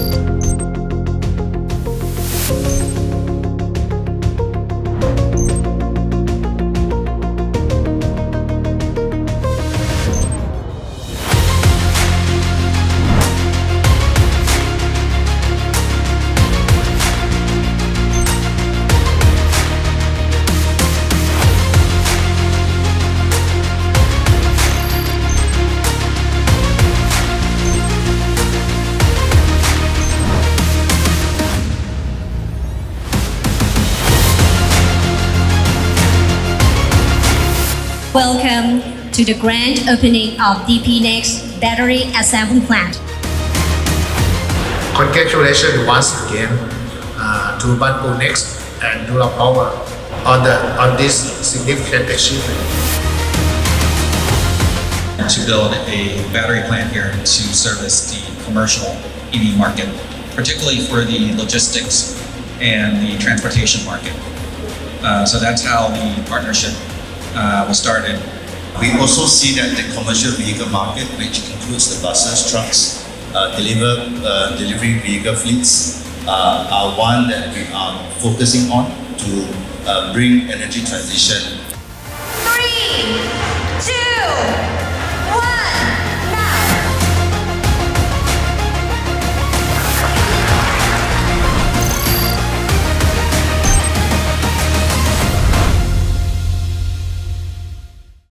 you Welcome to the grand opening of DP Next Battery Assembly Plant. Congratulations once again uh, to Banpu Next and Dura Power on, the, on this significant achievement. To build a battery plant here to service the commercial EV market, particularly for the logistics and the transportation market. Uh, so that's how the partnership uh, was started. We also see that the commercial vehicle market, which includes the buses, trucks, uh, deliver, uh, delivery vehicle fleets, uh, are one that we are focusing on to uh, bring energy transition. Three,